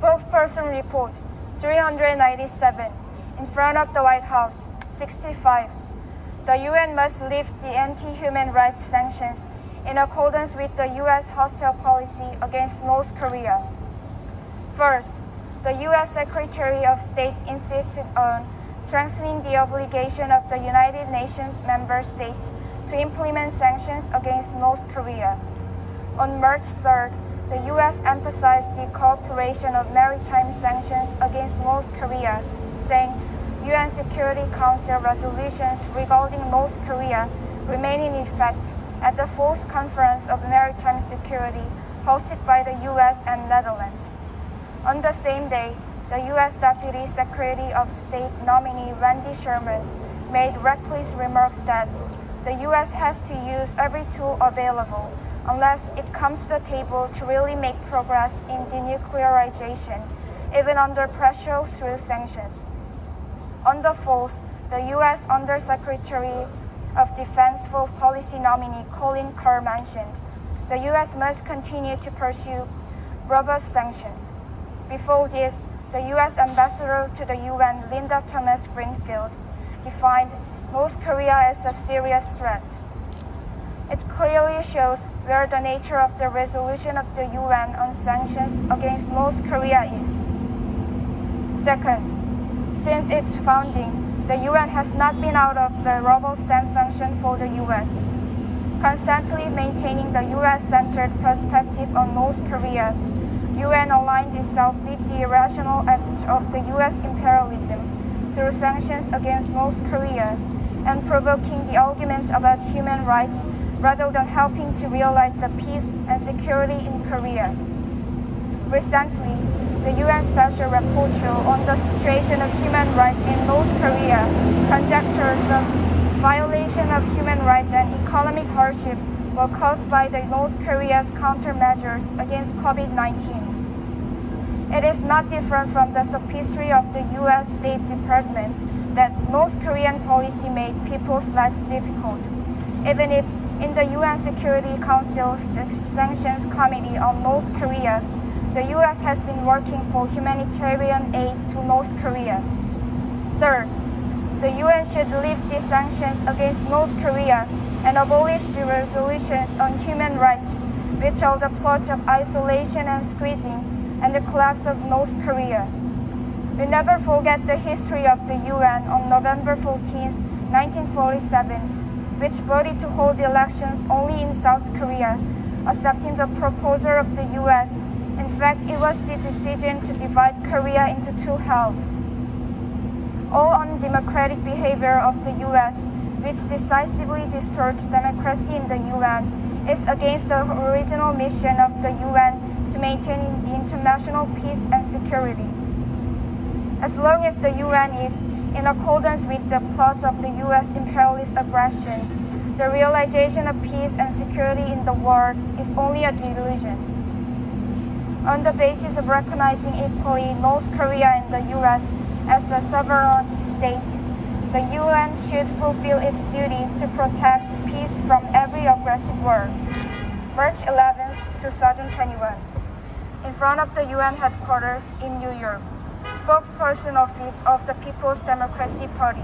Spokesperson report 397. In front of the White House 65. The UN must lift the anti-human rights sanctions in accordance with the U.S. hostile policy against North Korea. First, the U.S. Secretary of State insisted on strengthening the obligation of the United Nations member states to implement sanctions against North Korea. On March 3rd, the U.S. emphasized the cooperation of maritime sanctions against North Korea, saying UN Security Council resolutions regarding North Korea remain in effect at the fourth conference of maritime security hosted by the U.S. and Netherlands. On the same day, the U.S. Deputy Secretary of State nominee Wendy Sherman made reckless remarks that the U.S. has to use every tool available unless it comes to the table to really make progress in denuclearization, even under pressure through sanctions. On the 4th, the U.S. Undersecretary of Defense for Policy nominee Colin Kahl mentioned the U.S. must continue to pursue robust sanctions. Before this, the U.S. Ambassador to the UN, Linda Thomas Greenfield, defined North Korea as a serious threat. It clearly shows where the nature of the resolution of the UN on sanctions against North Korea is. Second, since its founding, the UN has not been out of the rubber stamp function for the US. Constantly maintaining the US-centered perspective on North Korea, UN aligned itself with the irrational acts of the US imperialism through sanctions against North Korea and provoking the arguments about human rights rather than helping to realize the peace and security in Korea. Recently, the UN Special Rapporteur on the situation of human rights in North Korea conjectured the violation of human rights and economic hardship were caused by the North Korea's countermeasures against COVID-19. It is not different from the sophistry of the U.S. State Department that North Korean policy made people's lives difficult, even if in the UN Security Council Sanctions Committee on North Korea, the U.S. has been working for humanitarian aid to North Korea. Third, the UN should lift the sanctions against North Korea and abolish the resolutions on human rights, which are the plot of isolation and squeezing and the collapse of North Korea. We never forget the history of the UN on November 14, 1947, which voted to hold the elections only in South Korea, accepting the proposal of the US in fact, it was the decision to divide Korea into two halves. All undemocratic behavior of the U.S., which decisively distorts democracy in the UN, is against the original mission of the UN to maintain international peace and security. As long as the UN is in accordance with the plots of the U.S. imperialist aggression, the realization of peace and security in the world is only a delusion on the basis of recognizing equally North Korea and the U.S. as a sovereign state, the UN should fulfill its duty to protect peace from every aggressive war. March 11, 2021. In front of the UN headquarters in New York, spokesperson office of the People's Democracy Party,